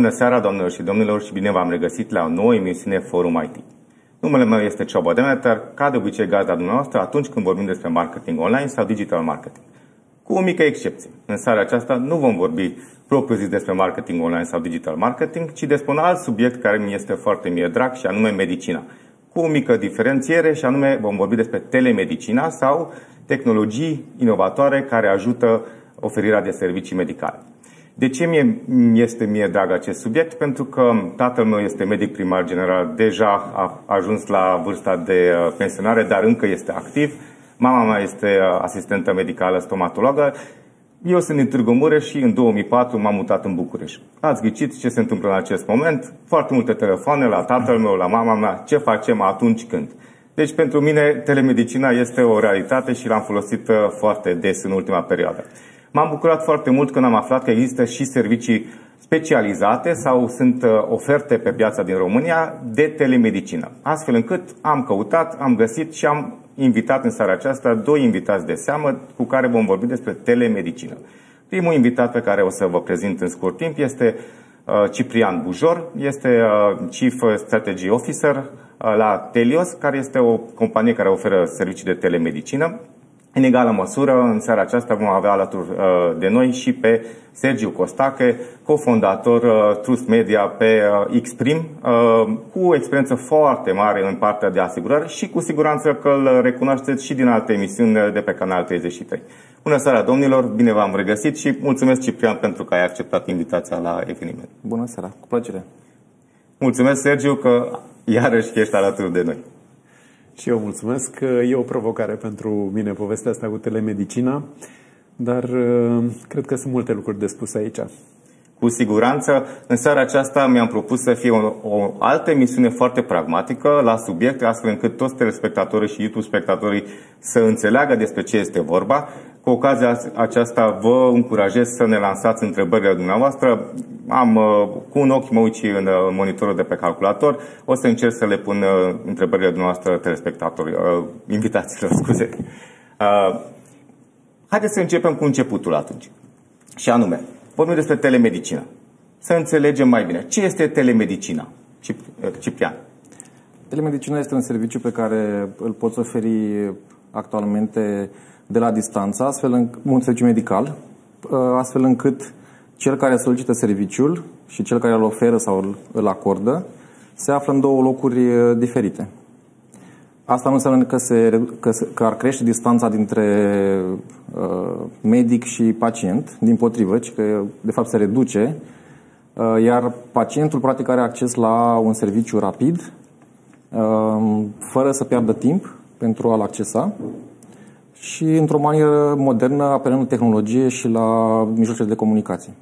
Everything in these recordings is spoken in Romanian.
Bună seara, doamnelor și domnilor, și bine v-am regăsit la o nouă emisiune Forum IT. Numele meu este Ciobo Demeter, ca de obicei gazda dumneavoastră atunci când vorbim despre marketing online sau digital marketing. Cu o mică excepție. În seara aceasta nu vom vorbi propriu zis despre marketing online sau digital marketing, ci despre un alt subiect care mi este foarte mie drag și anume medicina. Cu o mică diferențiere și anume vom vorbi despre telemedicina sau tehnologii inovatoare care ajută oferirea de servicii medicale. De ce mie, este mie drag acest subiect? Pentru că tatăl meu este medic primar general, deja a ajuns la vârsta de uh, pensionare, dar încă este activ. Mama mea este uh, asistentă medicală stomatologă. Eu sunt din Târgu Mureș și în 2004 m-am mutat în București. Ați ghicit ce se întâmplă în acest moment? Foarte multe telefoane la tatăl meu, la mama mea. Ce facem atunci când? Deci pentru mine telemedicina este o realitate și l-am folosit uh, foarte des în ultima perioadă. M-am bucurat foarte mult când am aflat că există și servicii specializate sau sunt uh, oferte pe piața din România de telemedicină. Astfel încât am căutat, am găsit și am invitat în seara aceasta doi invitați de seamă cu care vom vorbi despre telemedicină. Primul invitat pe care o să vă prezint în scurt timp este uh, Ciprian Bujor, este uh, Chief Strategy Officer la Telios, care este o companie care oferă servicii de telemedicină. În egală măsură, în seara aceasta vom avea alături uh, de noi și pe Sergiu Costache, cofondator uh, Trust Media pe uh, Xprim, cu experiență foarte mare în partea de asigurări și cu siguranță că îl recunoașteți și din alte emisiuni de pe Canal 33. Bună seara, domnilor! Bine v-am regăsit și mulțumesc, Ciprian, pentru că ai acceptat invitația la eveniment. Bună seara! Cu plăcere! Mulțumesc, Sergiu, că iarăși ești alături de noi. Și eu mulțumesc. E o provocare pentru mine povestea asta cu telemedicina, dar uh, cred că sunt multe lucruri de spus aici. Cu siguranță, în seara aceasta mi-am propus să fie o, o altă emisiune foarte pragmatică la subiect, astfel încât toți telespectatorii și YouTube-spectatorii să înțeleagă despre ce este vorba. Cu ocazia aceasta vă încurajez să ne lansați întrebările dumneavoastră. Am, uh, cu un ochi mă uit în uh, monitorul de pe calculator. O să încerc să le pun uh, întrebările dumneavoastră telespectatorilor, invitațiilor, scuze. Haideți să începem cu începutul atunci. Și anume, vorbim despre telemedicină. Să înțelegem mai bine. Ce este telemedicina? Ciprian. Telemedicina este un serviciu pe care îl poți oferi actualmente de la distanță, astfel în, un serviciu medical, ă, astfel încât cel care solicită serviciul și cel care îl oferă sau îl acordă se află în două locuri ă, diferite. Asta nu înseamnă că, se, că, se, că ar crește distanța dintre uh, medic și pacient, din potrivă, ci că de fapt se reduce, uh, iar pacientul practic are acces la un serviciu rapid, uh, fără să piardă timp pentru a-l accesa și într-o manieră modernă, apelând tehnologie și la mijloace de comunicație.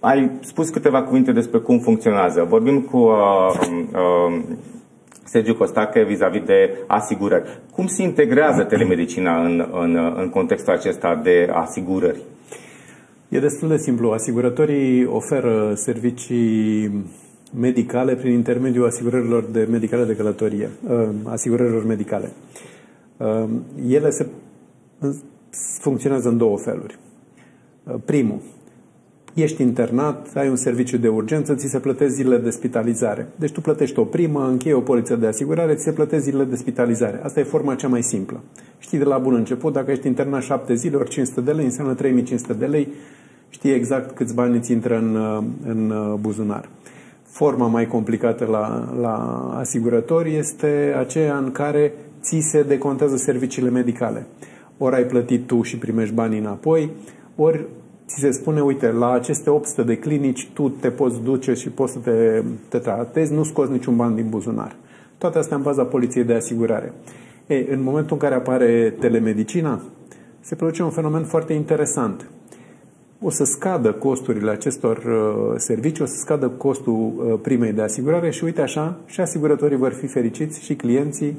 Ai spus câteva cuvinte despre cum funcționează. Vorbim cu uh, uh, Sergiu Costache vis-a-vis de asigurări. Cum se integrează telemedicina în, în, în contextul acesta de asigurări? E destul de simplu. Asigurătorii oferă servicii medicale prin intermediul asigurărilor de medicale de călătorie, uh, asigurărilor medicale. Uh, ele se funcționează în două feluri. Uh, primul, ești internat, ai un serviciu de urgență, ți se plătesc zilele de spitalizare. Deci tu plătești o primă, închei o poliță de asigurare, ți se plătesc zilele de spitalizare. Asta e forma cea mai simplă. Știi de la bun început, dacă ești internat 7 zile, ori 500 de lei, înseamnă 3500 de lei, știi exact câți bani îți intră în, în buzunar. Forma mai complicată la, la asigurători este aceea în care ți se decontează serviciile medicale. Ori ai plătit tu și primești banii înapoi, ori ți se spune, uite, la aceste 800 de clinici tu te poți duce și poți să te, te tratezi, nu scoți niciun ban din buzunar. Toate astea în baza poliției de asigurare. E, în momentul în care apare telemedicina, se produce un fenomen foarte interesant. O să scadă costurile acestor uh, servicii, o să scadă costul uh, primei de asigurare și uite așa, și asigurătorii vor fi fericiți și clienții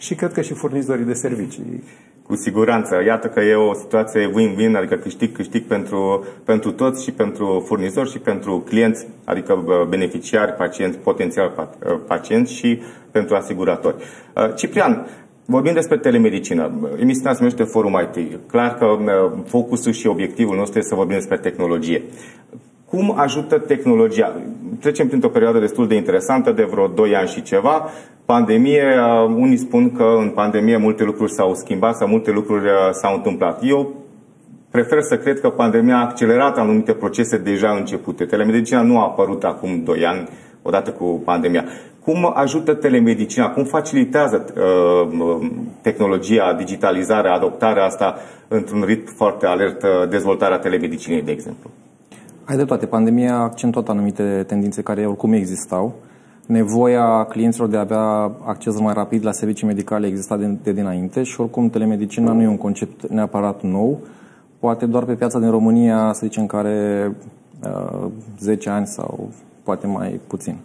și cred că și furnizorii de servicii. Cu siguranță. Iată că e o situație win-win, adică câștig-câștig pentru, pentru toți și pentru furnizori și pentru clienți, adică beneficiari, pacienți, potențial pacienți și pentru asiguratori. Uh, Ciprian, Vorbim despre telemedicină. Emisiunea se numește Forum IT. Clar că uh, focusul și obiectivul nostru este să vorbim despre tehnologie. Cum ajută tehnologia? Trecem printr-o perioadă destul de interesantă, de vreo 2 ani și ceva. Pandemie, uh, unii spun că în pandemie multe lucruri s-au schimbat sau multe lucruri uh, s-au întâmplat. Eu prefer să cred că pandemia a accelerat anumite procese deja începute. Telemedicina nu a apărut acum 2 ani, odată cu pandemia. Cum ajută telemedicina? Cum facilitează uh, tehnologia, digitalizarea, adoptarea asta într-un ritm foarte alert, uh, dezvoltarea telemedicinei, de exemplu? Ai dreptate. Pandemia a accentuat anumite tendințe care oricum existau. Nevoia clienților de a avea acces mai rapid la servicii medicale exista de, de dinainte și oricum telemedicina nu e un concept neapărat nou. Poate doar pe piața din România, să zicem, care uh, 10 ani sau poate mai puțin.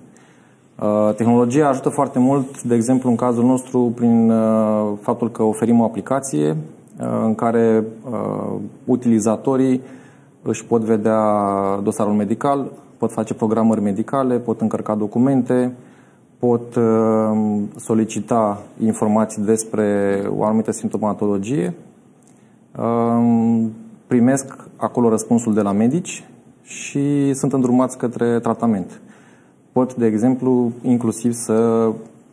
Uh, tehnologia ajută foarte mult, de exemplu, în cazul nostru, prin uh, faptul că oferim o aplicație uh, în care utilizatorii își pot vedea dosarul medical, pot face programări medicale, pot încărca documente, pot solicita informații despre o anumită simptomatologie, primesc acolo răspunsul de la medici și sunt îndrumați către tratament pot, de exemplu, inclusiv să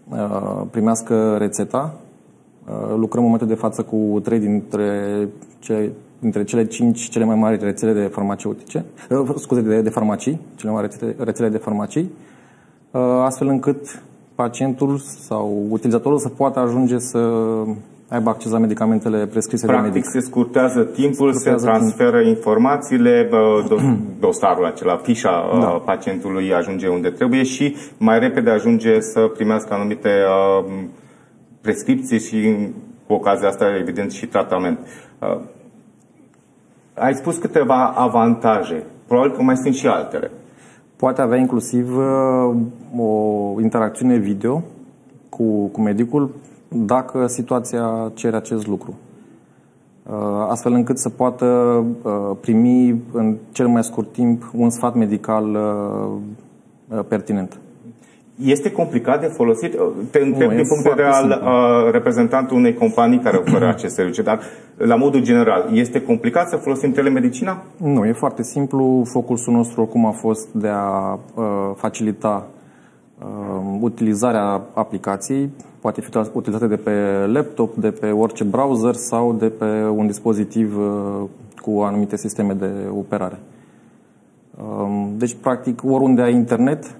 uh, primească rețeta. Uh, lucrăm în momentul de față cu trei dintre, ce, dintre cele cinci cele mai mari rețele de farmaceutice, uh, scuze, de, de farmacii, cele mai mari rețele, rețele de farmacii, astfel încât pacientul sau utilizatorul să poată ajunge să aibă acces la medicamentele prescrise Practic, de medic. se scurtează timpul, se, se transferă timp. informațiile, dosarul acela, fișa da. pacientului ajunge unde trebuie și mai repede ajunge să primească anumite prescripții și cu ocazia asta, evident, și tratament. Ai spus câteva avantaje. Probabil că mai sunt și altele. Poate avea inclusiv o interacțiune video cu, cu medicul dacă situația cere acest lucru. Uh, astfel încât să poată uh, primi în cel mai scurt timp un sfat medical uh, pertinent. Este complicat de folosit? Te întreb din punct de vedere al reprezentantul unei companii care oferă acest serviciu, dar la modul general, este complicat să folosim telemedicina? Nu, e foarte simplu. Focusul nostru oricum a fost de a facilita utilizarea aplicației poate fi utilizate de pe laptop, de pe orice browser sau de pe un dispozitiv uh, cu anumite sisteme de operare. Um, deci, practic, oriunde ai internet,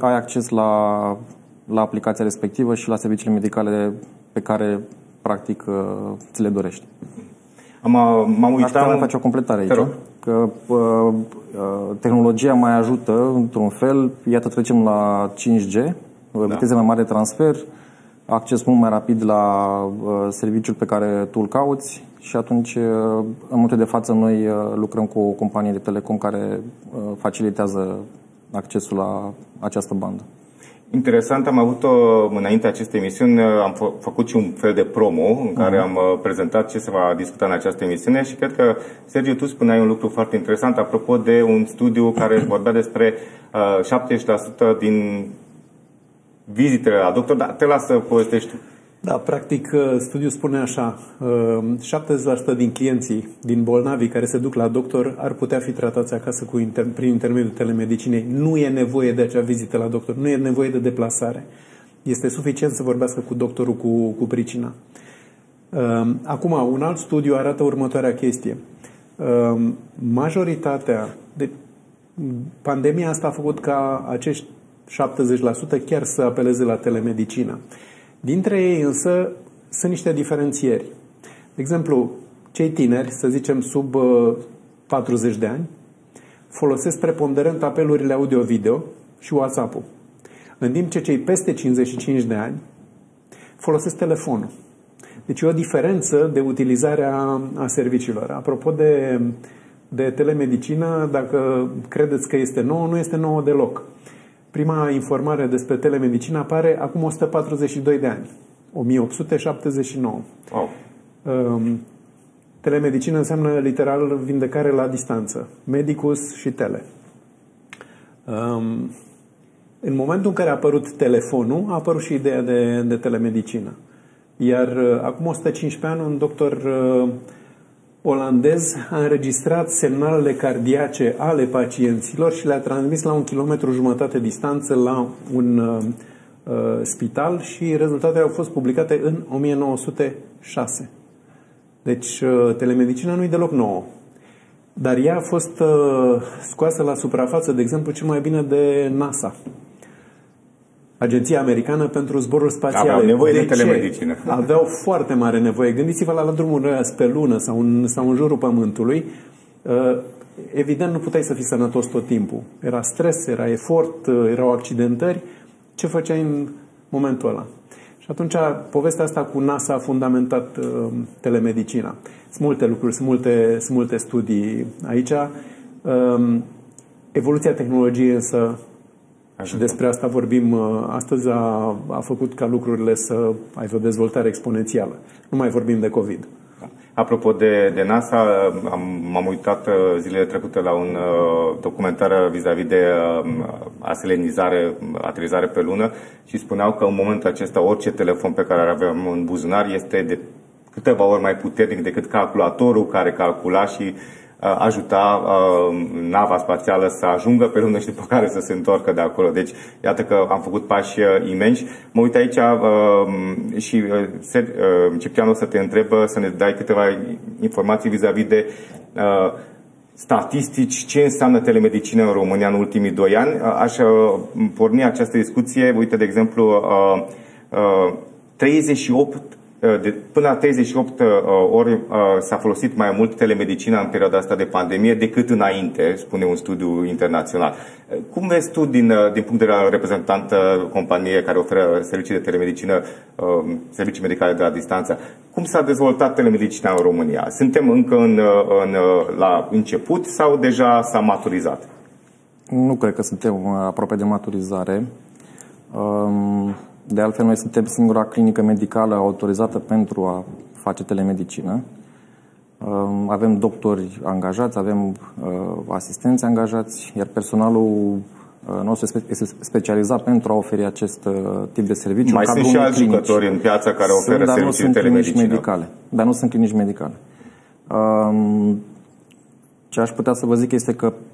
ai acces la, la aplicația respectivă și la serviciile medicale pe care, practic, uh, ți le dorești. Am, m-am uitat... Aș face o completare aici. Că uh, uh, tehnologia mai ajută, într-un fel, iată trecem la 5G, da. viteze mai mare de transfer, acces mult mai rapid la uh, serviciul pe care tu îl cauți și atunci, uh, în multe de față, noi uh, lucrăm cu o companie de telecom care uh, facilitează accesul la această bandă. Interesant, am avut-o înainte acestei emisiuni, uh, am fă, făcut și un fel de promo în care uh-huh. am uh, prezentat ce se va discuta în această emisiune și cred că, Sergiu, tu spuneai un lucru foarte interesant apropo de un studiu care vorbea despre uh, 70% din vizitele la doctor, dar te las să povestești Da, practic uh, studiul spune așa, 70% uh, din clienții, din bolnavii care se duc la doctor ar putea fi tratați acasă cu inter- prin intermediul telemedicinei. Nu e nevoie de acea vizită la doctor, nu e nevoie de deplasare. Este suficient să vorbească cu doctorul cu, cu pricina. Uh, acum, un alt studiu arată următoarea chestie. Majoritatea, de, pandemia asta a făcut ca acești 70% chiar să apeleze la telemedicină. Dintre ei însă sunt niște diferențieri. De exemplu, cei tineri, să zicem sub 40 uh, de ani, folosesc preponderent apelurile audio-video și WhatsApp-ul. În timp ce cei peste 55 de ani folosesc telefonul. Deci e o diferență de utilizare a, a serviciilor. Apropo de, de telemedicină, dacă credeți că este nouă, nu este nouă deloc. Prima informare despre telemedicină apare acum 142 de ani, 1879. Wow. Um, telemedicină înseamnă literal vindecare la distanță, medicus și tele. Um, în momentul în care a apărut telefonul, a apărut și ideea de, de telemedicină. Iar uh, acum 115 ani, un doctor uh, olandez a înregistrat semnalele cardiace ale pacienților și le-a transmis la un kilometru jumătate distanță la un uh, uh, spital și rezultatele au fost publicate în 1906. Deci uh, telemedicina nu e deloc nouă. Dar ea a fost uh, scoasă la suprafață, de exemplu, cel mai bine de NASA. Agenția Americană pentru Zboruri Spațiale. Aveau nevoie de, de telemedicină. Aveau foarte mare nevoie. Gândiți-vă la, la drumul pe lună sau în, sau în jurul Pământului. Uh, evident, nu puteai să fii sănătos tot timpul. Era stres, era efort, uh, erau accidentări. Ce făceai în momentul ăla? Și atunci, povestea asta cu NASA a fundamentat uh, telemedicina. Sunt multe lucruri, sunt multe, sunt multe studii aici. Uh, evoluția tehnologiei însă și despre asta vorbim uh, astăzi, a, a făcut ca lucrurile să aibă o dezvoltare exponențială. Nu mai vorbim de COVID. Apropo de, de NASA, am, m-am uitat uh, zilele trecute la un uh, documentar vis-a-vis de uh, aselenizare, aterizare pe lună și spuneau că în momentul acesta orice telefon pe care îl avem în buzunar este de câteva ori mai puternic decât calculatorul care calcula și uh, ajuta nava spațială să ajungă pe lună și după care să se întoarcă de acolo. Deci, iată că am făcut pași imensi. Mă uit aici și Ciprian o să te întrebă să ne dai câteva informații vis-a-vis de statistici, ce înseamnă telemedicină în România în ultimii doi ani. Aș porni această discuție, uite, de exemplu, 38 Uh, de, până la 38 uh, ori uh, s-a folosit mai mult telemedicina în perioada asta de pandemie decât înainte, spune un studiu internațional. Cum vezi tu, din, din punct de vedere al reprezentant companie care oferă servicii de telemedicină, servicii medicale de la distanță, cum s-a dezvoltat telemedicina în România? Suntem încă în, în, la început sau deja s-a maturizat? Nu cred că suntem aproape de maturizare. Um de altfel, noi suntem singura clinică medicală autorizată pentru a face telemedicină. Um, avem doctori angajați, avem uh, asistenți angajați, iar personalul uh, nostru este specializat pentru a oferi acest uh, tip de serviciu. Mai sunt și alți clinici. jucători în piață care oferă sunt, servicii de telemedicină. Medicale, dar nu sunt clinici medicale. Um, ce aș putea să vă zic este că Uh,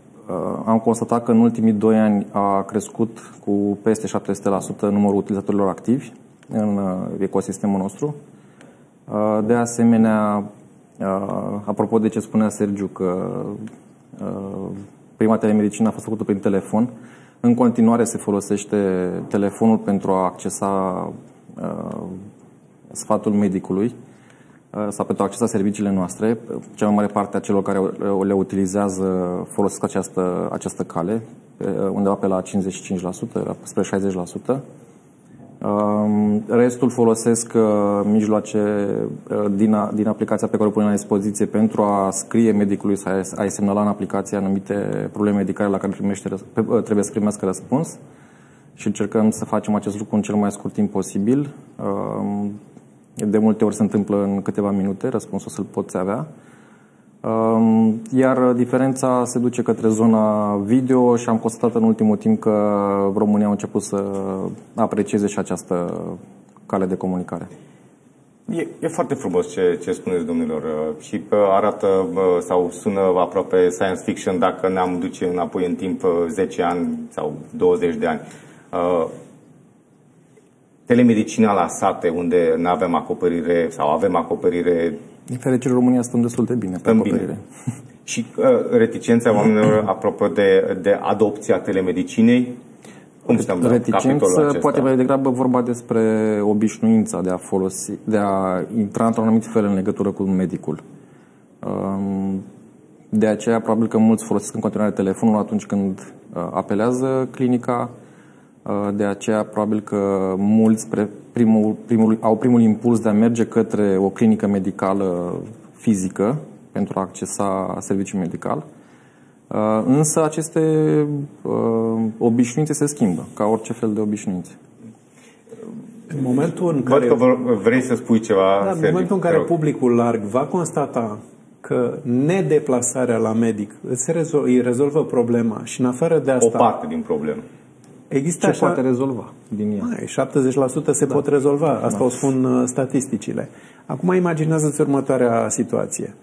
am constatat că în ultimii doi ani a crescut cu peste 700% numărul utilizatorilor activi în uh, ecosistemul nostru. Uh, de asemenea, apropo de ce spunea Sergiu, că prima telemedicină a fost făcută prin telefon, în continuare se folosește telefonul pentru a accesa sfatul medicului Uh, sau pentru a accesa serviciile noastre. Cea mai mare parte a celor care le utilizează folosesc această, această cale, undeva pe la 55%, spre 60%. Um, restul folosesc uh, mijloace uh, din, din aplicația pe care o punem la dispoziție pentru a scrie medicului să ai semnala în aplicație anumite probleme medicale la care primește, trebuie să primească răspuns și încercăm să facem acest lucru în cel mai scurt timp posibil. Um, de multe ori se întâmplă în câteva minute, răspunsul să-l poți avea. Um, iar diferența se duce către zona video și am constatat în ultimul timp că România a început să aprecieze și această cale de comunicare. E, e foarte frumos ce, ce spuneți, domnilor, uh, și arată uh, sau sună aproape science fiction dacă ne-am duce înapoi în timp 10 uh, ani sau 20 de ani telemedicina la sate, unde nu avem acoperire sau avem acoperire. Din fericire, România stăm destul de bine pe acoperire. Bine. Și uh, reticența oamenilor apropo de, de adopția telemedicinei, cum stăm la Reticență poate mai degrabă vorba despre obișnuința de a folosi, de a intra într-un anumit fel în legătură cu medicul. Um, de aceea, probabil că mulți folosesc în continuare telefonul atunci când uh, apelează clinica, Uh, de aceea, probabil că mulți primul, primul, au primul impuls de a merge către o clinică medicală fizică pentru a accesa serviciul medical. Uh, însă aceste uh, obișnuințe se schimbă, ca orice fel de obișnuințe. În momentul în care... Văd că vrei să spui ceva, da, În momentul în care publicul larg va constata că nedeplasarea la medic îi rezolvă problema și în afară de asta... O parte din problemă. Există Ce așa... poate rezolva din ea? 70% se da. pot rezolva. Asta da. o spun uh, statisticile. Acum imaginează-ți următoarea situație.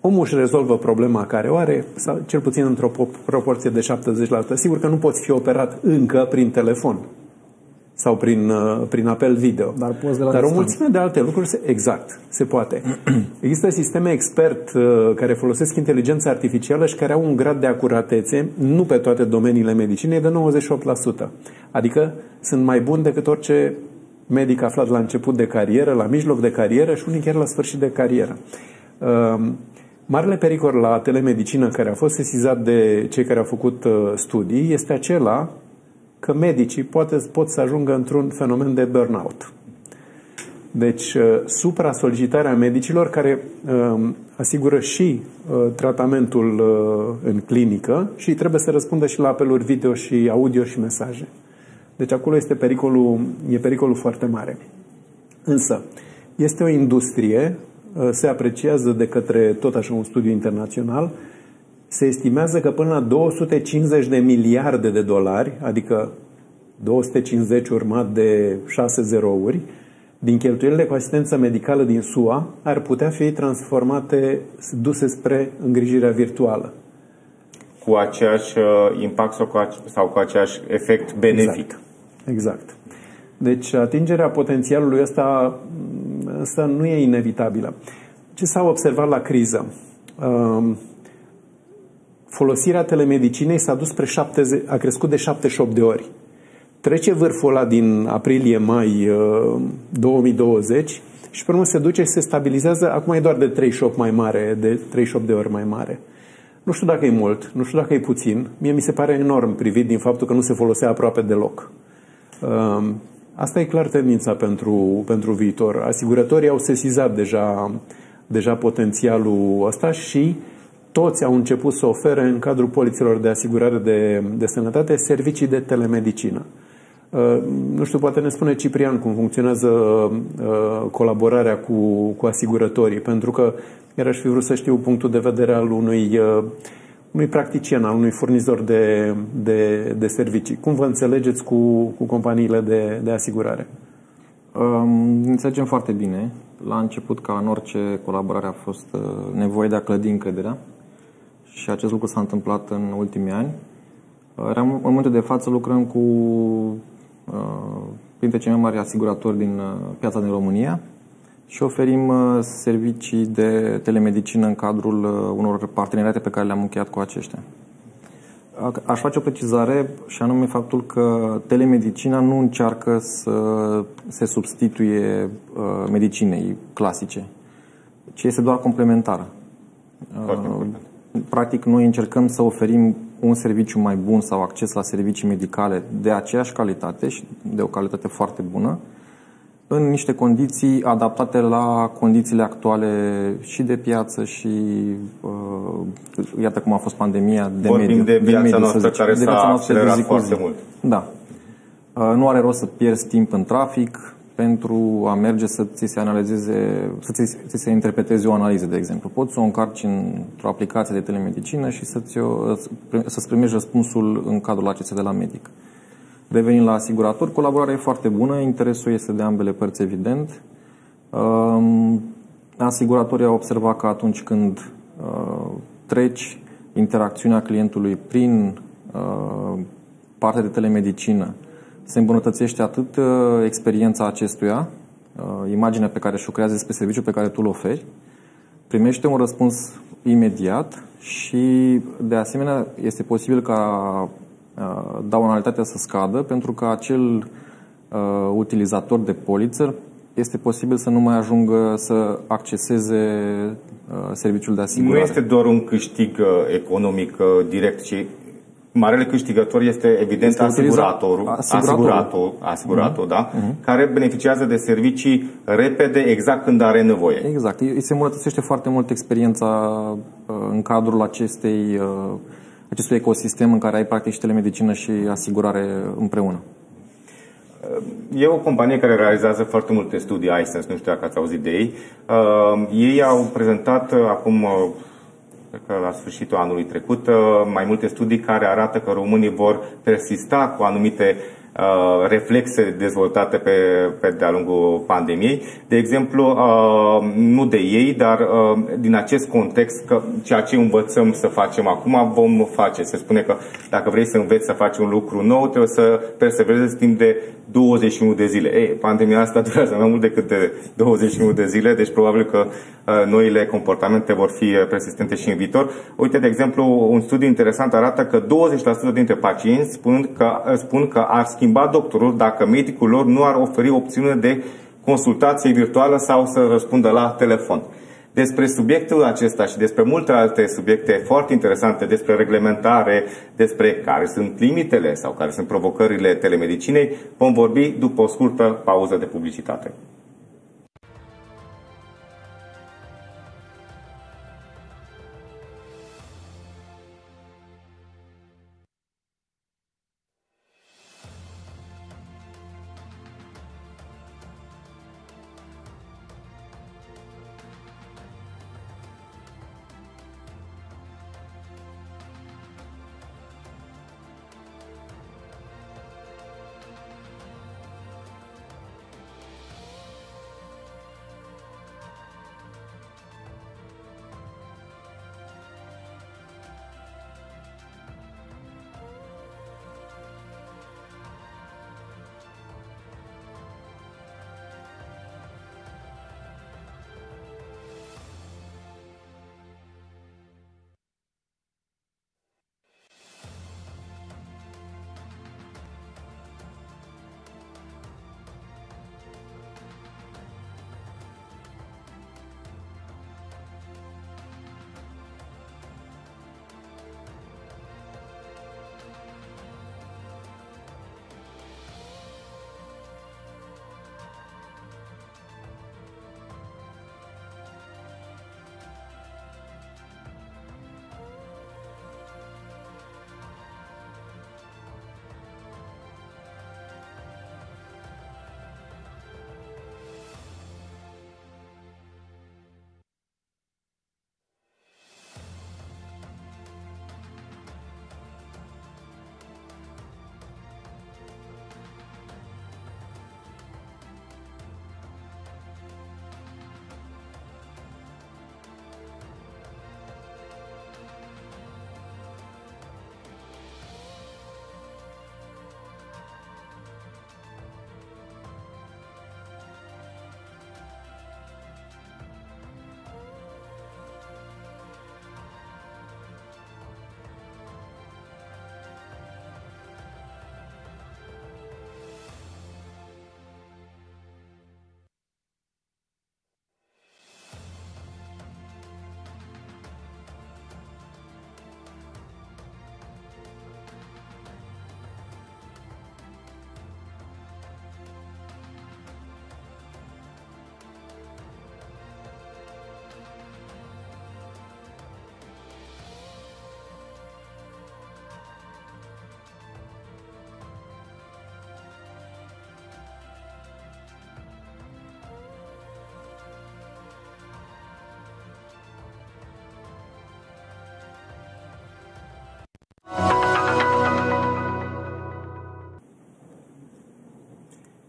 omul își rezolvă problema care o are, sau cel puțin într-o proporție de 70%. Sigur că nu poți fi operat încă prin telefon sau prin, uh, prin apel video. Dar, poți de la Dar o mulțime de alte lucruri, se, exact, se poate. Există sisteme expert uh, care folosesc inteligența artificială și care au un grad de acuratețe, nu pe toate domeniile medicinei, de 98%. Adică sunt mai buni decât orice medic aflat la început de carieră, la mijloc de carieră și unii chiar la sfârșit de carieră. Uh, Marele pericol la telemedicină care a fost sesizat de cei care au făcut uh, studii este acela că medicii poate, pot să ajungă într-un fenomen de burnout. Deci, uh, supra-solicitarea medicilor care uh, asigură și uh, tratamentul uh, în clinică și trebuie să răspundă și la apeluri video și audio și mesaje. Deci acolo este pericolul, e pericolul foarte mare. Însă, este o industrie Uh, se apreciază de către tot așa un studiu internațional, se estimează că până la 250 de miliarde de dolari, adică 250 urmat de 6 zerouri, din cheltuielile cu asistență medicală din SUA ar putea fi transformate, duse spre îngrijirea virtuală. Cu aceeași uh, impact sau cu, ace- sau cu aceeași efect benefic. Exact. exact. Deci atingerea potențialului ăsta însă nu e inevitabilă. Ce s-a observat la criză? Um, folosirea telemedicinei s-a dus spre 70, a crescut de 78 de ori. Trece vârful ăla din aprilie-mai 2020 uh, și pe urmă se duce și se stabilizează, acum e doar de 38 mai mare, de 38 de ori mai mare. Nu știu dacă e mult, nu știu dacă e puțin. Mie mi se pare enorm privit din faptul că nu se folosea aproape deloc. Um, Asta e clar tendința pentru, pentru viitor. Asigurătorii au sesizat deja, deja potențialul ăsta și toți au început să ofere în cadrul poliților de asigurare de, de sănătate servicii de telemedicină. Uh, nu știu, poate ne spune Ciprian cum funcționează uh, colaborarea cu, cu asigurătorii, pentru că iar aș fi vrut să știu punctul de vedere al unui uh, unui practician, al unui furnizor de, de, de servicii. Cum vă înțelegeți cu, cu companiile de, de asigurare? Um, înțelegem foarte bine. La început, ca în orice colaborare, a fost uh, nevoie de a clădi încrederea și acest lucru s-a întâmplat în ultimii ani. Uh, în momentul de față lucrăm cu uh, printre cei mai mari asiguratori din uh, piața din România, și oferim uh, servicii de telemedicină în cadrul uh, unor parteneriate pe care le-am încheiat cu aceștia. Aș face o precizare și anume faptul că telemedicina nu încearcă să se substituie uh, medicinei clasice, ci este doar complementară. Practic, noi încercăm să oferim un serviciu mai bun sau acces la servicii medicale de aceeași calitate și de o calitate foarte bună, în niște condiții adaptate la condițiile actuale și de piață și uh, iată cum a fost pandemia de Vorbim mediu. de viața mediu, noastră care de s-a accelerat zi cu foarte zi. mult. Da. Uh, nu are rost să pierzi timp în trafic pentru a merge să ți se analizeze, să ți, ți se interpreteze o analiză, de exemplu. Poți să o încarci într-o aplicație de telemedicină și să-ți, o, să-ți primești răspunsul în cadrul acestea de la medic. Revenind la asigurator, colaborarea e foarte bună, interesul este de ambele părți, evident. Um, asiguratorii au observat că atunci când uh, treci interacțiunea clientului prin uh, partea de telemedicină, se îmbunătățește atât uh, experiența acestuia, imaginea pe care și-o creează despre serviciul pe care tu îl oferi, primește un răspuns imediat și, de asemenea, este posibil ca Uh, daunalitatea să scadă pentru că acel uh, utilizator de poliță este posibil să nu mai ajungă să acceseze uh, serviciul de asigurare. Nu este doar un câștig uh, economic uh, direct, ci marele câștigător este evident este asiguratorul, asiguratorul, asigurator, asigurator uh-huh. da? uh-huh. care beneficiază de servicii repede, exact când are nevoie. Exact. Îi se îmbunătățește foarte mult experiența în cadrul acestei acestui ecosistem în care ai practic și telemedicină și asigurare împreună? E o companie care realizează foarte multe studii iSense, nu știu dacă ați auzit de ei. Uh, ei au prezentat uh, acum, uh, cred că la sfârșitul anului trecut, uh, mai multe studii care arată că românii vor persista cu anumite uh, reflexe dezvoltate pe, pe de-a lungul pandemiei. De exemplu, uh, nu de ei, dar uh, din acest context că ceea ce învățăm să facem acum vom face. Se spune că dacă vrei să înveți să faci un lucru nou, trebuie să perseverezi timp de 21 de zile. Ei, pandemia asta durează mai mult decât de 21 de zile, deci probabil că uh, noile comportamente vor fi persistente și în viitor. Uite, de exemplu, un studiu interesant arată că 20% dintre pacienți spun că, spun că ar schimba doctorul dacă medicul lor nu ar oferi opțiune de consultație virtuală sau să răspundă la telefon. Despre subiectul acesta și despre multe alte subiecte foarte interesante, despre reglementare, despre care sunt limitele sau care sunt provocările telemedicinei, vom vorbi după o scurtă pauză de publicitate.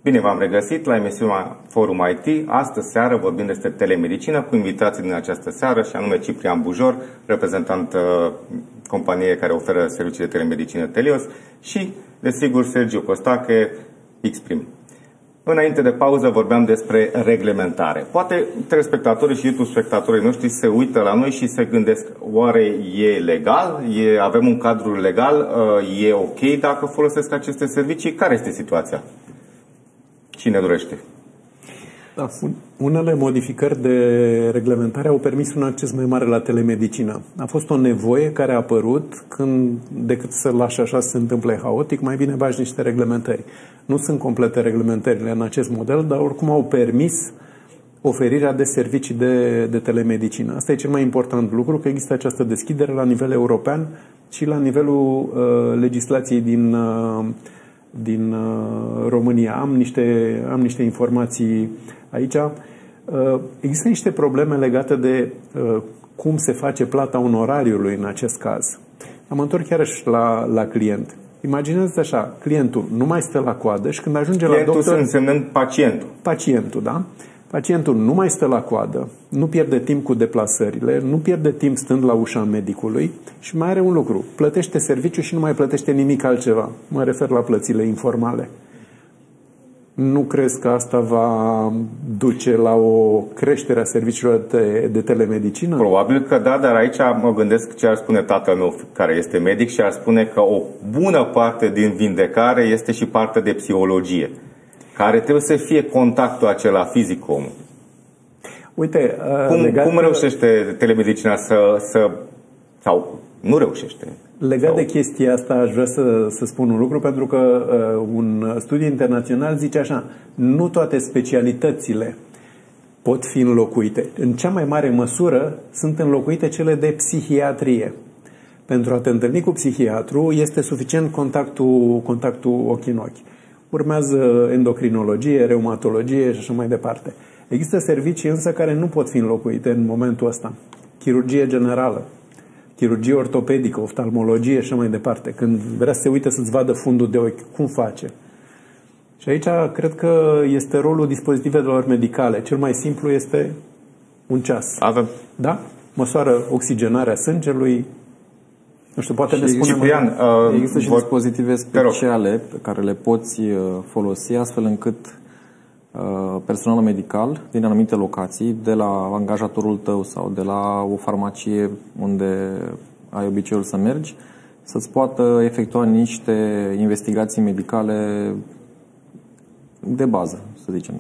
Bine v-am regăsit la emisiunea Forum IT. Astăzi seară vorbim despre telemedicină cu invitații din această seară și anume Ciprian Bujor, reprezentant uh, companiei care oferă servicii de telemedicină Telios și, desigur, Sergiu Costache, Xprim. Înainte de pauză vorbeam despre reglementare. Poate telespectatorii și YouTube spectatorii noștri se uită la noi și se gândesc oare e legal? E, avem un cadru legal? Uh, e ok dacă folosesc aceste servicii? Care este situația? Cine dorește? Da, unele modificări de reglementare au permis un acces mai mare la telemedicină. A fost o nevoie care a apărut când, decât să lași așa să se întâmple haotic, mai bine bagi niște reglementări. Nu sunt complete reglementările în acest model, dar oricum au permis oferirea de servicii de, de telemedicină. Asta e cel mai important lucru, că există această deschidere la nivel european și la nivelul uh, legislației din uh, din uh, România. Am niște, am niște informații aici. Uh, există niște probleme legate de uh, cum se face plata onorariului în acest caz. Am întors chiar și la, la client. Imaginează așa, clientul nu mai stă la coadă și când ajunge clientul la doctor... însemnând pacientul. Pacientul, da? Pacientul nu mai stă la coadă, nu pierde timp cu deplasările, nu pierde timp stând la ușa medicului și mai are un lucru, plătește serviciu și nu mai plătește nimic altceva. Mă refer la plățile informale. Nu crezi că asta va duce la o creștere a serviciilor de, de telemedicină? Probabil că da, dar aici mă gândesc ce ar spune tatăl meu, care este medic, și ar spune că o bună parte din vindecare este și parte de psihologie, care trebuie să fie contactul acela fizic cu omul. Uite, uh, cum, legat cum reușește telemedicina să, să sau nu reușește. Legat sau... de chestia asta, aș vrea să, să spun un lucru, pentru că uh, un studiu internațional zice așa, nu toate specialitățile pot fi înlocuite. În cea mai mare măsură sunt înlocuite cele de psihiatrie. Pentru a te întâlni cu psihiatru este suficient contactul, contactul ochi în ochi. Urmează endocrinologie, reumatologie și așa mai departe. Există servicii însă care nu pot fi înlocuite în momentul ăsta. Chirurgie generală, chirurgie ortopedică, oftalmologie și așa mai departe. Când vrea să se uite să-ți vadă fundul de ochi, cum face? Și aici cred că este rolul dispozitivelor medicale. Cel mai simplu este un ceas. Avem. Da? Măsoară oxigenarea sângelui. Nu știu, poate și ne spune Ciprian, uh, Există și vor... dispozitive speciale pe care le poți uh, folosi astfel încât Uh, personal medical din anumite locații, de la angajatorul tău sau de la o farmacie unde ai obiceiul să mergi, să-ți poată efectua niște investigații medicale de bază, să zicem.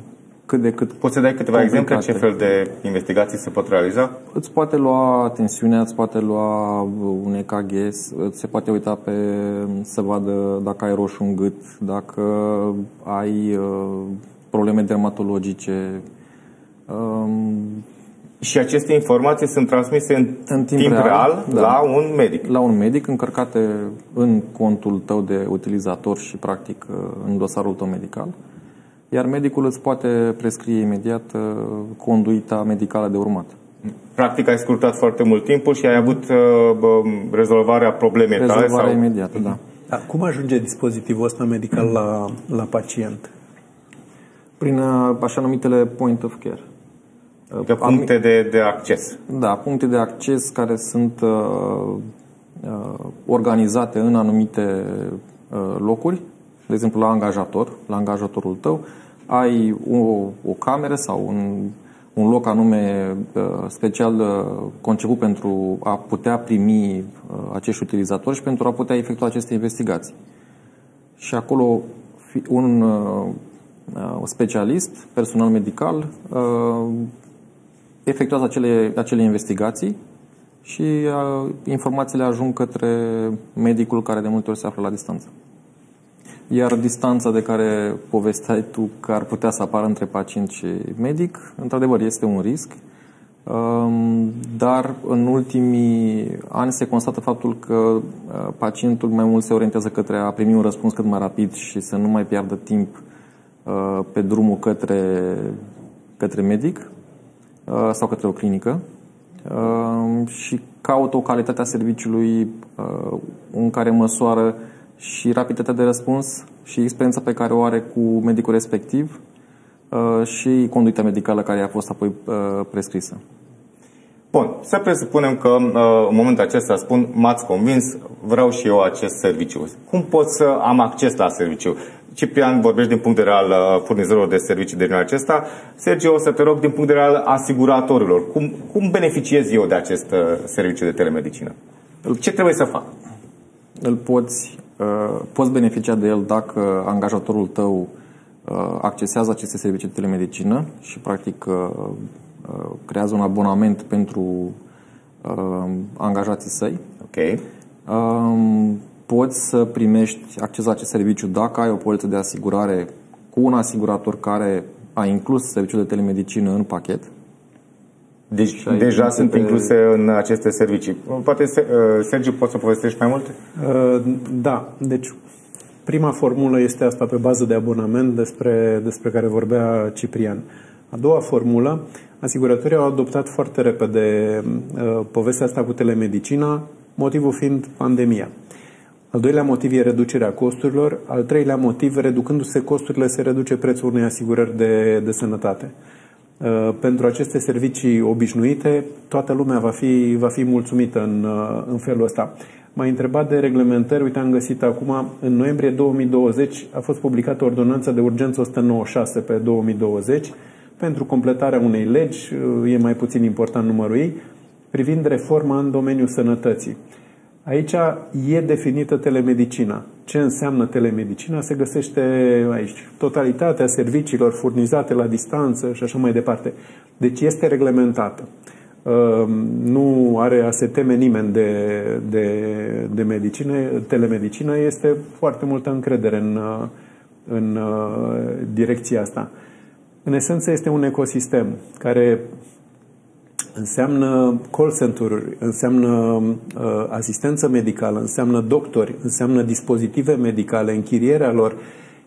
Cât de cât Poți să dai câteva exemple ce fel de investigații se pot realiza? Îți poate lua tensiunea, îți poate lua un EKG, se poate uita pe să vadă dacă ai roșu în gât, dacă ai uh, probleme dermatologice. Um, și aceste informații sunt transmise în, în timp, timp real, real da, la un medic. La un medic, încărcate în contul tău de utilizator și, practic, în dosarul tău medical. Iar medicul îți poate prescrie imediat uh, conduita medicală de urmat. Practic ai scurtat foarte mult timpul și ai avut uh, rezolvarea problemei rezolvarea tale? Rezolvarea imediată, da. Dar cum ajunge dispozitivul ăsta medical la, la pacient? prin uh, așa numitele point of care. Adică puncte de, de acces. Da, puncte de acces care sunt uh, uh, organizate în anumite uh, locuri, de exemplu la angajator, la angajatorul tău, ai o, o cameră sau un, un loc anume uh, special uh, conceput pentru a putea primi uh, acești utilizatori și pentru a putea efectua aceste investigații. Și acolo un uh, Uh, specialist, personal medical, uh, efectuează acele, acele investigații și uh, informațiile ajung către medicul care de multe ori se află la distanță. Iar distanța de care povesteai tu că ar putea să apară între pacient și medic, într-adevăr este un risc, um, dar în ultimii ani se constată faptul că pacientul mai mult se orientează către a primi un răspuns cât mai rapid și să nu mai piardă timp Uh, pe drumul către, către medic uh, sau către o clinică. Uh, și caută o calitate a serviciului în care măsoară și rapiditatea de răspuns și experiența pe care o are cu medicul respectiv și conduita medicală care a fost apoi prescrisă. Bun, să presupunem că în momentul acesta spun m-ați convins, vreau și eu acest serviciu. Cum pot să am acces la serviciu? Ciprian, vorbești din punct de vedere al uh, furnizorilor de servicii de genul acesta. Sergio, o să te rog din punct de vedere al asiguratorilor. Cum, cum beneficiez eu de acest uh, serviciu de telemedicină? Ce trebuie să fac? Îl poți, uh, poți beneficia de el dacă angajatorul tău accesează aceste servicii de telemedicină și practic creează un abonament pentru angajații săi. Ok. Um, poți să primești acces la acest serviciu dacă ai o poliță de asigurare cu un asigurator care a inclus serviciul de telemedicină în pachet. Deci deja sunt de... incluse în aceste servicii. Poate, uh, Sergiu, poți să povestești mai multe? Uh, da, deci prima formulă este asta pe bază de abonament despre, despre care vorbea Ciprian. A doua formulă, asiguratorii au adoptat foarte repede uh, povestea asta cu telemedicina, motivul fiind pandemia. Al doilea motiv e reducerea costurilor, al treilea motiv, reducându-se costurile, se reduce prețul unei asigurări de, de sănătate. Uh, pentru aceste servicii obișnuite, toată lumea va fi, va fi mulțumită în, uh, în felul ăsta. M-a întrebat de reglementări, uite am găsit acum, în noiembrie 2020 a fost publicată ordonanța de urgență 196 pe 2020 pentru completarea unei legi, uh, e mai puțin important numărul ei, privind reforma în domeniul sănătății. Aici e definită telemedicina. Ce înseamnă telemedicina se găsește aici. Totalitatea serviciilor furnizate la distanță și așa mai departe. Deci este reglementată. Ehm, nu are a se teme nimeni de, de, de medicină. Telemedicină este foarte multă încredere în, în uh, direcția asta. În esență este un ecosistem care înseamnă call center-uri, înseamnă uh, asistență medicală, înseamnă doctori, înseamnă dispozitive medicale, închirierea lor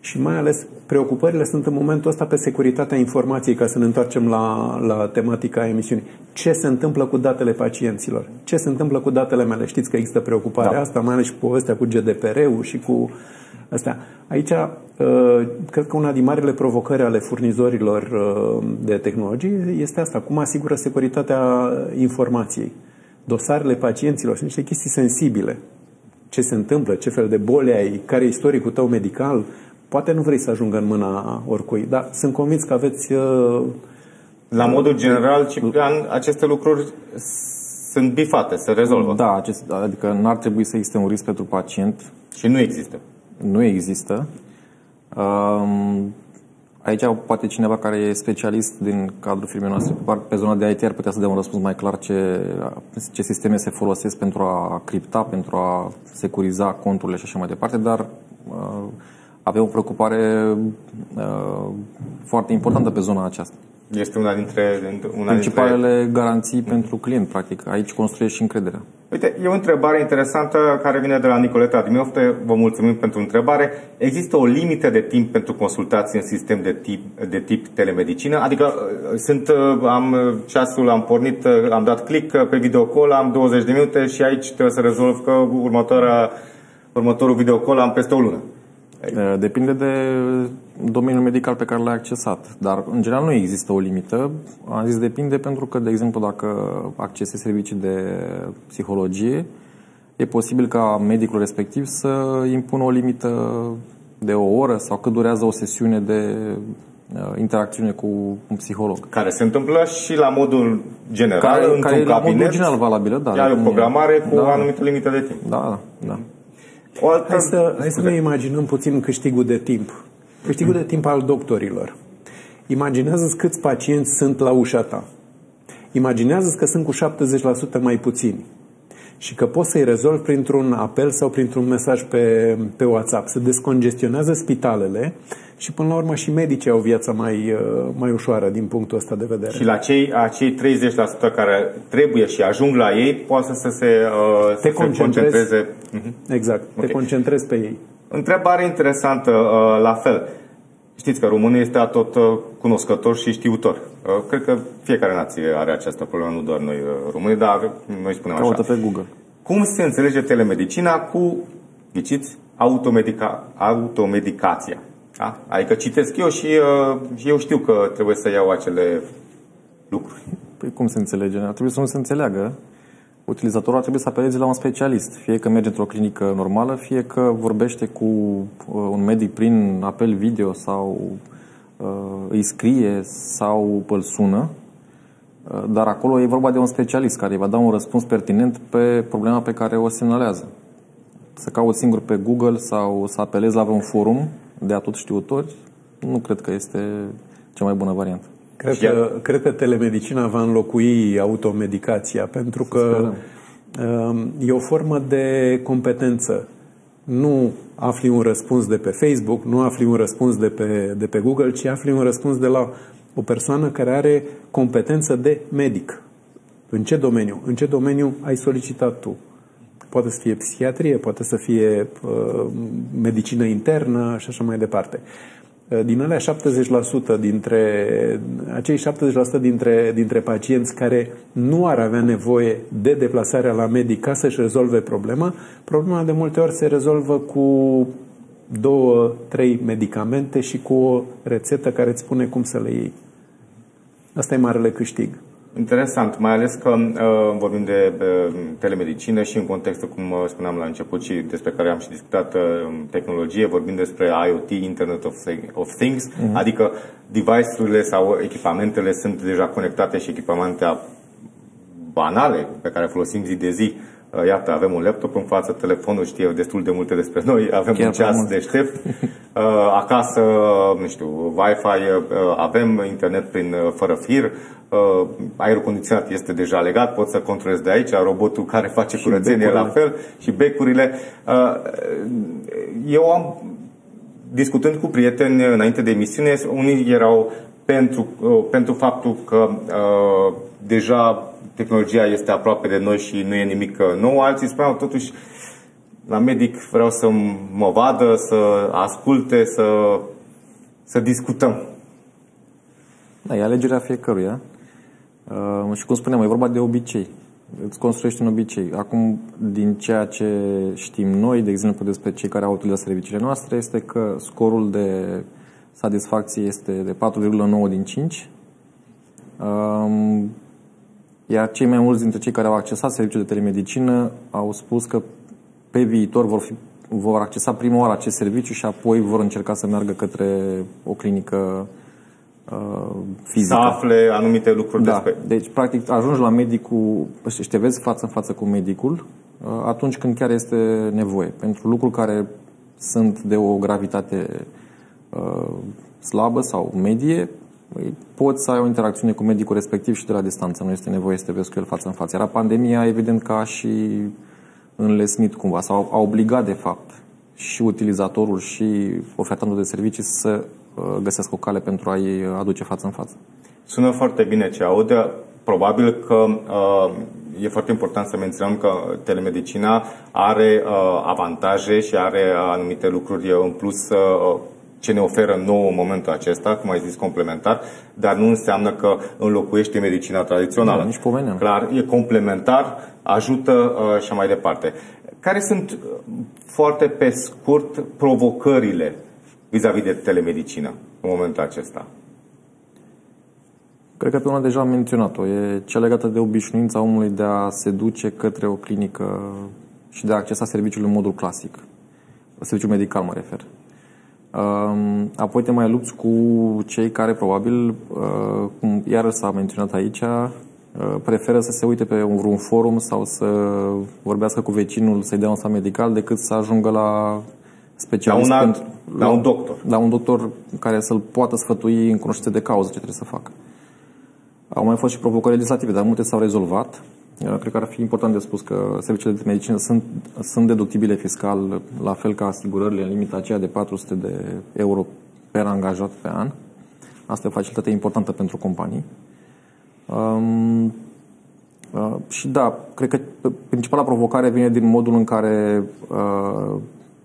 și mai ales preocupările sunt în momentul ăsta pe securitatea informației, ca să ne întoarcem la, la tematica emisiunii. Ce se întâmplă cu datele pacienților? Ce se întâmplă cu datele mele? Știți că există preocuparea da. asta, mai ales și povestea cu GDPR-ul și cu astea. Aici, uh, cred că una din marile provocări ale furnizorilor uh, de tehnologii este asta. Cum asigură securitatea informației? Dosarele pacienților sunt niște chestii sensibile. Ce se întâmplă, ce fel de boli ai, care e istoricul tău medical, poate nu vrei să ajungă în mâna oricui, dar sunt convins că aveți... Uh, La modul general, Ciprian, aceste lucruri sunt bifate, se rezolvă. Da, acest, adică n-ar trebui să existe un risc pentru pacient. Și nu există nu există. Aici poate cineva care e specialist din cadrul firmei noastre pe zona de IT ar putea să dea un răspuns mai clar ce, ce sisteme se folosesc pentru a cripta, pentru a securiza conturile și așa mai departe, dar uh, avem o preocupare uh, foarte importantă pe zona aceasta. Este una dintre... Una Principalele dintre... garanții pentru client, practic. Aici construiești și încrederea. Uite, e o întrebare interesantă care vine de la Nicoleta Dimiofte. Vă mulțumim pentru întrebare. Există o limită de timp pentru consultații în sistem de tip, de tip telemedicină? Adică uh, sunt, uh, am uh, ceasul, am pornit, am dat click pe videocall, am 20 de minute și aici trebuie să rezolv că următoarea, următorul videocall am peste o lună. Eh, depinde de domeniul medical pe care l-ai accesat, dar în general nu există o limită. Am zis depinde pentru că, de exemplu, dacă accesezi servicii de psihologie, e posibil ca medicul respectiv să impună o limită de o oră sau cât durează o sesiune de eh, interacțiune cu un psiholog. Care se întâmplă și la modul general, care, într-un care cabinet. la modul general valabilă, da. Ai o programare cu da, o anumită limită de timp. Da, da. O altă... Hai să, hai să ne imaginăm puțin câștigul de timp. Câștigul de timp al doctorilor. Imaginează câți pacienți sunt la ușa ta. Imaginează că sunt cu 70% mai puțini și că poți să-i rezolvi printr-un apel sau printr-un mesaj pe, pe WhatsApp. Se descongestionează spitalele și până la urmă și medicii au viața mai, uh, mai ușoară din punctul ăsta de vedere. Și la cei, acei 30% care trebuie și ajung la ei, poate să se, uh, te să concentrezi. se concentreze. Uh-huh. Exact, okay. te concentrezi pe ei. Întrebare interesantă, uh, la fel. Știți că românul este tot uh, cunoscător și știutor. Uh, cred că fiecare nație are această problemă, nu doar noi uh, românii, dar noi spunem Caută așa. pe Google. Cum se înțelege telemedicina cu, ghiciți, automedica, automedicația? Da? Adică citesc eu și uh, eu știu că trebuie să iau acele lucruri. Păi cum se înțelege? Ar trebui să nu se înțeleagă. Utilizatorul ar trebui să apeleze la un specialist. Fie că merge într-o clinică normală, fie că vorbește cu uh, un medic prin apel video sau uh, îi scrie sau îl sună. Uh, dar acolo e vorba de un specialist care îi va da un răspuns pertinent pe problema pe care o semnalează. Să cauți singur pe Google sau să apelezi la un forum de atât știutori, nu cred că este cea mai bună variantă. Cred că, cred că telemedicina va înlocui automedicația, pentru că um, e o formă de competență. Nu afli un răspuns de pe Facebook, nu afli un răspuns de pe, de pe Google, ci afli un răspuns de la o persoană care are competență de medic. În ce domeniu? În ce domeniu ai solicitat tu? Poate să fie psihiatrie, poate să fie uh, medicină internă și așa mai departe. Din alea 70% dintre acei 70% dintre, dintre pacienți care nu ar avea nevoie de deplasarea la medic ca să-și rezolve problema, problema de multe ori se rezolvă cu două, trei medicamente și cu o rețetă care îți spune cum să le iei. Asta e marele câștig. Interesant, mai ales că uh, vorbim de uh, telemedicină și în contextul, cum uh, spuneam la început și despre care am și discutat uh, tehnologie, vorbim despre IoT, Internet of, of Things, uh-huh. adică device-urile sau echipamentele sunt deja conectate și echipamente banale pe care folosim zi de zi. Uh, iată, avem un laptop în față, telefonul știe destul de multe despre noi, avem Chiar un ceas deștept, uh, acasă, nu știu, Wi-Fi, uh, avem internet prin fără fir, aerul condiționat este deja legat, pot să controlez de aici, robotul care face curățenie la fel și becurile. Eu am, discutând cu prieteni înainte de emisiune, unii erau pentru, pentru faptul că deja tehnologia este aproape de noi și nu e nimic nou. Alții spuneau totuși la medic vreau să mă vadă, să asculte, să, să discutăm. Da, e alegerea fiecăruia. Uh, și cum spuneam, e vorba de obicei. Îți construiești un obicei. Acum, din ceea ce știm noi, de exemplu, despre cei care au utilizat serviciile noastre, este că scorul de satisfacție este de 4,9 din 5. Um, iar cei mai mulți dintre cei care au accesat serviciul de telemedicină au spus că pe viitor vor, fi, vor accesa prima oară acest serviciu și apoi vor încerca să meargă către o clinică uh, fizică. Să afle anumite lucruri da. despre... Deci, practic, ajungi la medicul și te vezi față în față cu medicul uh, atunci când chiar este nevoie. Pentru lucruri care sunt de o gravitate uh, slabă sau medie, Păi, poți să ai o interacțiune cu medicul respectiv și de la distanță. Nu este nevoie să te vezi cu el față în față. Era pandemia, evident, că a și înlesnit cumva sau a obligat, de fapt, și utilizatorul și ofertantul de servicii să uh, găsească o cale pentru a-i aduce față în față. Sună foarte bine ce aud. Probabil că uh, e foarte important să menționăm că telemedicina are uh, avantaje și are anumite lucruri în plus uh, ce ne oferă nouă în momentul acesta, cum ai zis, complementar, dar nu înseamnă că înlocuiește medicina tradițională. Da, nici pomeneam. Clar, e complementar, ajută uh, și mai departe. Care sunt, uh, foarte pe scurt, provocările vis-a-vis de telemedicină în momentul acesta? Cred că pe una deja am menționat-o. E cea legată de obișnuința omului de a se duce către o clinică și de a accesa serviciul în modul clasic. Serviciul medical mă refer. Apoi te mai lupți cu cei care probabil, uh, cum iară s-a menționat aici, uh, preferă să se uite pe un, vreun forum sau să vorbească cu vecinul să-i dea un stat medical decât să ajungă la specialist. La un, alt, pentru, la, la un doctor. La un doctor care să-l poată sfătui în cunoștință de cauză ce trebuie să facă. Au mai fost și provocări legislative, dar multe s-au rezolvat. Uh, cred că ar fi important de spus că serviciile de medicină sunt, sunt deductibile fiscal, la fel ca asigurările în limita aceea de 400 de euro per angajat pe an. Asta e o facilitate importantă pentru companii. Um, uh, și da, cred că principala provocare vine din modul în care uh,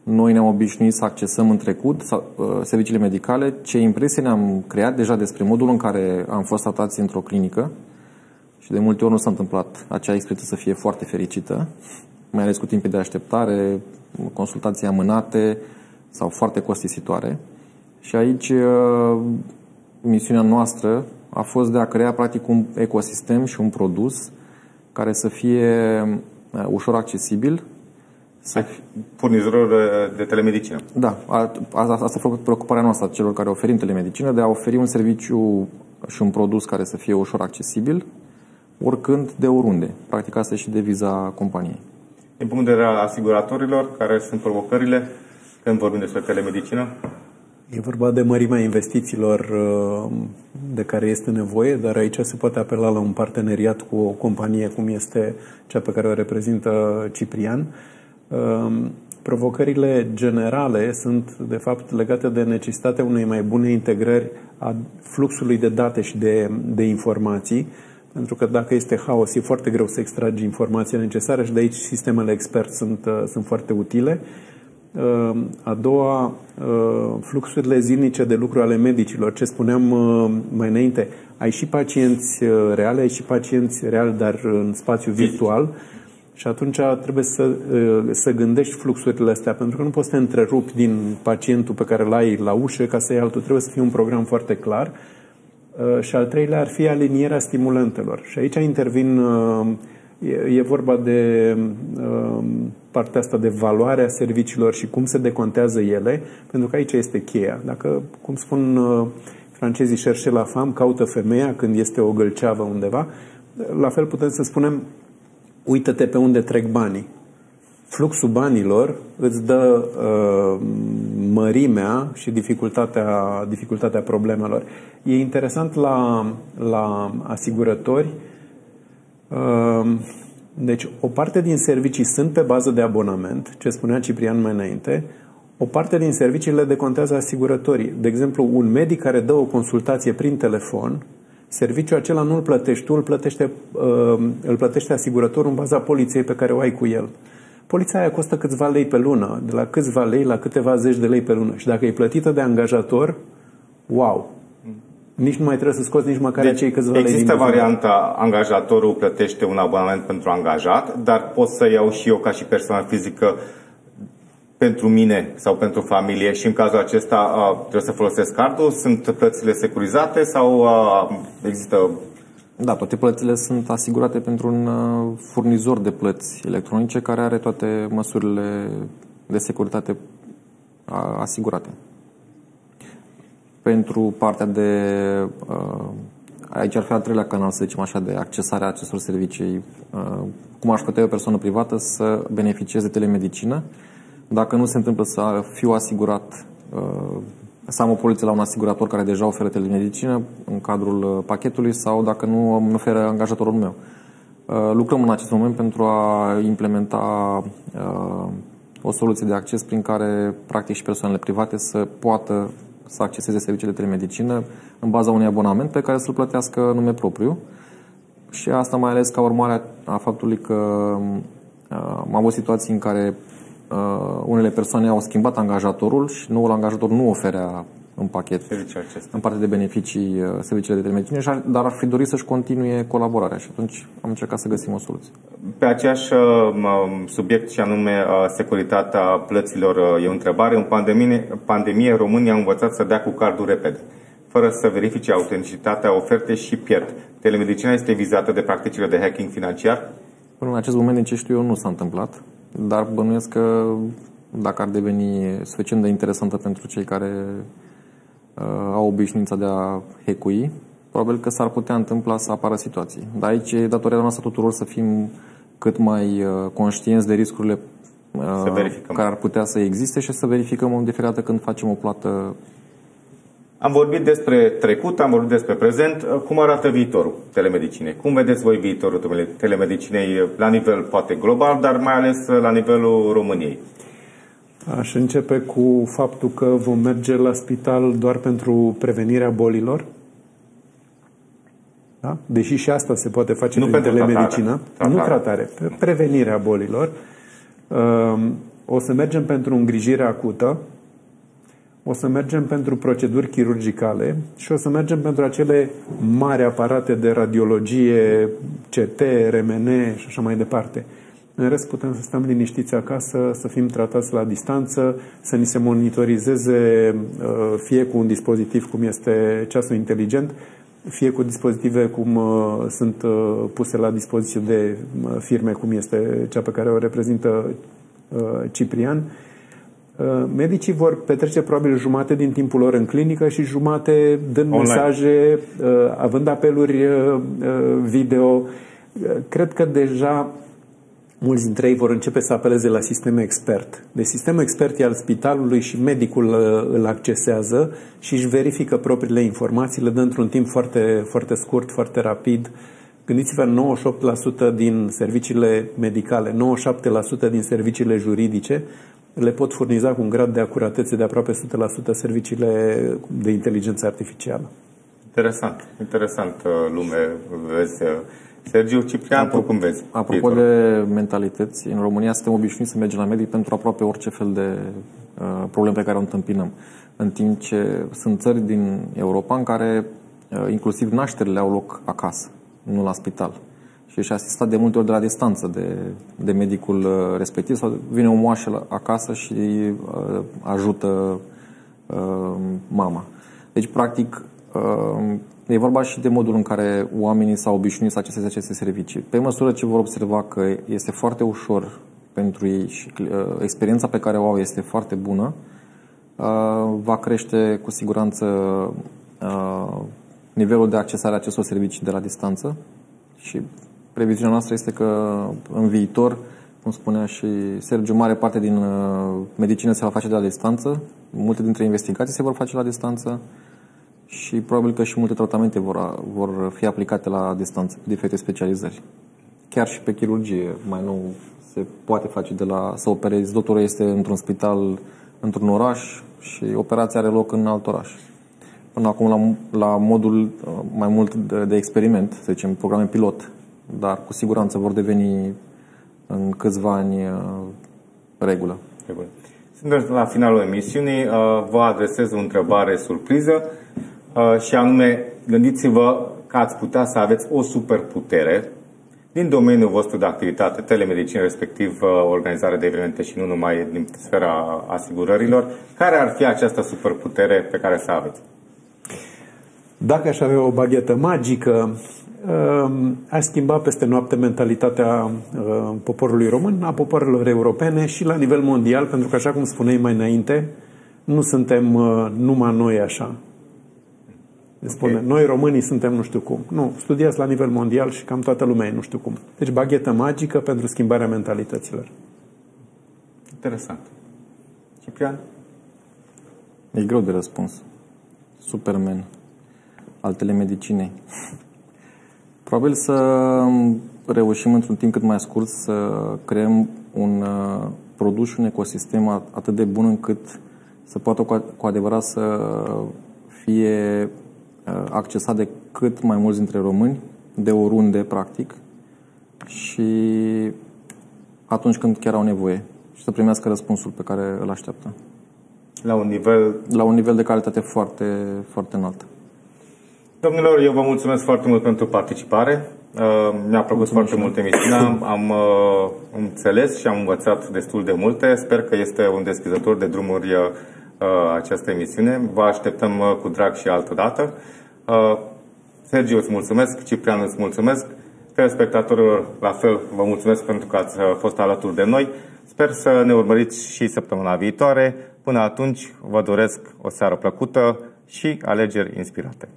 noi ne-am obișnuit să accesăm în trecut uh, serviciile medicale, ce impresie ne-am creat deja despre modul în care am fost tratați într-o clinică, și de multe ori nu s-a întâmplat acea experiență să fie foarte fericită, mai ales cu timpii de așteptare, consultații amânate sau foarte costisitoare. Și aici uh, misiunea noastră a fost de a crea practic un ecosistem și un produs care să fie uh, ușor accesibil. Să Furnizorul de telemedicină. Da, asta a fost preocuparea noastră a celor care oferim telemedicină, de a oferi un serviciu și un produs care să fie ușor accesibil, oricând, de oriunde. Practic asta e și deviza companiei. Din punct de vedere al asiguratorilor, care sunt provocările când vorbim despre telemedicină? E vorba de mărimea investițiilor uh, de care este nevoie, dar aici se poate apela la un parteneriat cu o companie cum este cea pe care o reprezintă Ciprian. Um, provocările generale sunt, de fapt, legate de necesitatea unei mai bune integrări a fluxului de date și de, de informații pentru că dacă este haos, e foarte greu să extragi informația necesară și de aici sistemele expert sunt, uh, sunt foarte utile. A doua, fluxurile zilnice de lucru ale medicilor. Ce spuneam mai înainte, ai și pacienți reale, ai și pacienți reali, dar în spațiu virtual. Și atunci trebuie să, să gândești fluxurile astea, pentru că nu poți să te întrerupi din pacientul pe care îl ai la ușă ca să iei altul. Trebuie să fie un program foarte clar. Și al treilea ar fi alinierea stimulentelor. Și aici intervin E, e vorba de uh, partea asta de valoare a serviciilor și cum se decontează ele, pentru că aici este cheia. Dacă, cum spun uh, francezii, cherche la femme, caută femeia când este o gălceavă undeva, la fel putem să spunem, uită-te pe unde trec banii. Fluxul banilor îți dă uh, mărimea și dificultatea, dificultatea problemelor. E interesant la, la asigurători uh, Ehm, deci, o parte din servicii sunt pe bază de abonament, ce spunea Ciprian mai înainte, o parte din servicii le decontează asigurătorii. De exemplu, un medic care dă o consultație prin telefon, serviciul acela nu îl plătești tu, îl plătește, ehm, îl plătește asigurătorul în baza poliției pe care o ai cu el. Poliția aia costă câțiva lei pe lună, de la câțiva lei la câteva zeci de lei pe lună. Și dacă e plătită de angajator, wow, nici nu mai trebuie să scoți nici măcar deci, cei câțiva Există varianta, angajatorul plătește un abonament pentru angajat, dar pot să iau și eu ca și persoană fizică pentru mine sau pentru familie și în cazul acesta trebuie să folosesc cardul? Sunt plățile securizate sau există... Da, toate plățile sunt asigurate pentru un furnizor de plăți electronice care are toate măsurile de securitate asigurate pentru partea de uh, aici ar fi al treilea canal, să zicem așa, de accesare a acestor servicii. Uh, cum aș putea o persoană privată să beneficieze de telemedicină dacă nu se întâmplă să fiu asigurat uh, să am o poliție la un asigurator care deja oferă telemedicină în cadrul pachetului sau dacă nu îmi oferă angajatorul meu. Lucrăm în acest moment pentru a implementa o soluție de acces prin care practic și persoanele private să poată să acceseze serviciile de telemedicină în baza unui abonament pe care să-l plătească nume propriu. Și asta mai ales ca urmare a faptului că uh, am avut situații în care uh, unele persoane au schimbat angajatorul și noul angajator nu oferea în pachet, în parte de beneficii, uh, serviciile de telemedicină, dar ar fi dorit să-și continue colaborarea și atunci am încercat să găsim o soluție. Pe aceeași uh, subiect și anume uh, securitatea plăților e o întrebare. În pandemie, pandemie România a învățat să dea cu cardul repede, fără să verifice autenticitatea ofertei și pierd. Telemedicina este vizată de practicile de hacking financiar? Până în acest moment, din ce știu eu, nu s-a întâmplat, dar bănuiesc că dacă ar deveni suficient de interesantă pentru cei care uh, au obișnuința de a hecui, probabil că s-ar putea întâmpla să apară situații. Dar aici e datoria noastră tuturor să fim cât mai uh, conștienți de riscurile uh, care ar putea să existe și să verificăm de fiecare dată când facem o plată. Am vorbit despre trecut, am vorbit despre prezent. Uh, cum arată viitorul telemedicinei? Cum vedeți voi viitorul telemedicinei la nivel poate global, dar mai ales la nivelul României? Aș începe cu faptul că vom merge la spital doar pentru prevenirea bolilor. Da? Deși și asta se poate face nu prin telemedicină. Tratare. Nu tratare, prevenirea bolilor. Um, o să mergem pentru îngrijire acută, o să mergem pentru proceduri chirurgicale și o să mergem pentru acele mari aparate de radiologie, CT, RMN și așa mai departe. În rest putem să stăm liniștiți acasă, să fim tratați la distanță, să ni se monitorizeze uh, fie cu un dispozitiv cum este ceasul inteligent, fie cu dispozitive cum uh, sunt uh, puse la dispoziție de firme cum este cea pe care o reprezintă Ciprian. Medicii vor petrece probabil jumate din timpul lor în clinică și jumate dând Online. mesaje, având apeluri video. Cred că deja mulți dintre ei vor începe să apeleze la sistemul expert. Deci sistemul expert e al spitalului și medicul uh, îl accesează și își verifică propriile informații, le dă într-un timp foarte, foarte scurt, foarte rapid. Gândiți-vă, 98% din serviciile medicale, 97% din serviciile juridice le pot furniza cu un grad de acuratețe de aproape 100% serviciile de inteligență artificială. Interesant, interesant uh, lume, vezi, uh, Sergiu Ciprian, Apropo, tu cum vezi? Apropo viitor? de mentalități, în România suntem obișnuiți să mergem la medic pentru aproape orice fel de uh, probleme pe care o întâmpinăm. În timp ce sunt țări din Europa în care uh, inclusiv nașterile au loc acasă, nu la spital. Și ești asistat de multe ori de la distanță de, de medicul uh, respectiv sau vine o moașă la, acasă și uh, ajută uh, mama. Deci, practic, uh, E vorba și de modul în care oamenii s-au obișnuit să acceseze aceste servicii. Pe măsură ce vor observa că este foarte ușor pentru ei și uh, experiența pe care o au este foarte bună, uh, va crește cu siguranță uh, nivelul de accesare a acestor servicii de la distanță și previziunea noastră este că în viitor, cum spunea și Sergiu, mare parte din uh, medicină se va face de la distanță, multe dintre investigații se vor face la distanță, și probabil că și multe tratamente vor, vor fi aplicate la distanță, cu diferite specializări. Chiar și pe chirurgie, mai nou se poate face de la să operezi. Doctorul este într-un spital, într-un oraș și operația are loc în alt oraș. Până acum la, la modul uh, mai mult de, de experiment, să zicem, programe pilot, dar cu siguranță vor deveni în câțiva ani uh, regulă. Suntem la finalul emisiunii. Uh, vă adresez o întrebare surpriză. Uh, și anume, gândiți-vă că ați putea să aveți o superputere din domeniul vostru de activitate, telemedicină, respectiv uh, organizare de evenimente și nu numai din sfera asigurărilor. Care ar fi această superputere pe care să aveți? Dacă aș avea o baghetă magică, um, aș schimba peste noapte mentalitatea uh, poporului român, a popoarelor europene și la nivel mondial, pentru că, așa cum spuneai mai înainte, nu suntem numai noi așa. Spune, okay. noi românii suntem nu știu cum. Nu, studiați la nivel mondial și cam toată lumea e nu știu cum. Deci baghetă magică pentru schimbarea mentalităților. Interesant. Ciprian? E greu de răspuns. Superman al telemedicinei. Probabil să reușim într-un timp cât mai scurt să creăm un uh, produs și un ecosistem atât de bun încât să poată cu adevărat să fie Uh, accesat de cât mai mulți dintre români, de oriunde, practic, și atunci când chiar au nevoie și să primească răspunsul pe care îl așteaptă. La un nivel... La un nivel de calitate foarte, foarte înalt. Domnilor, eu vă mulțumesc foarte mult pentru participare. Uh, mi-a plăcut mulțumesc foarte mult emisiunea. Am, am uh, înțeles și am învățat destul de multe. Sper că este un deschizător de drumuri această emisiune. Vă așteptăm cu drag și altă dată. Uh, Sergiu, îți mulțumesc, Ciprian, îți mulțumesc, telespectatorilor, la fel, vă mulțumesc pentru că ați uh, fost alături de noi. Sper să ne urmăriți și săptămâna viitoare. Până atunci, vă doresc o seară plăcută și alegeri inspirate.